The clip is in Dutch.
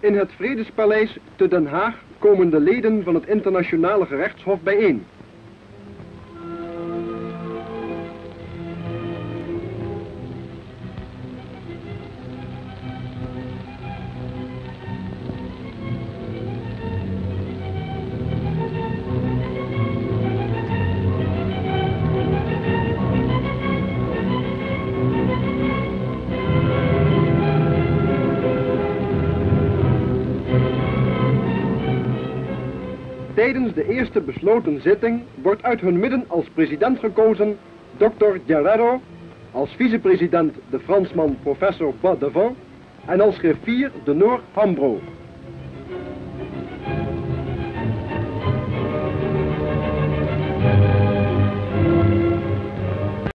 In het Vredespaleis te Den Haag komen de leden van het internationale gerechtshof bijeen. Tijdens de eerste besloten zitting wordt uit hun midden als president gekozen Dr. Guerrero, als vicepresident de Fransman professor Badevant en als griffier de Noor Hambro.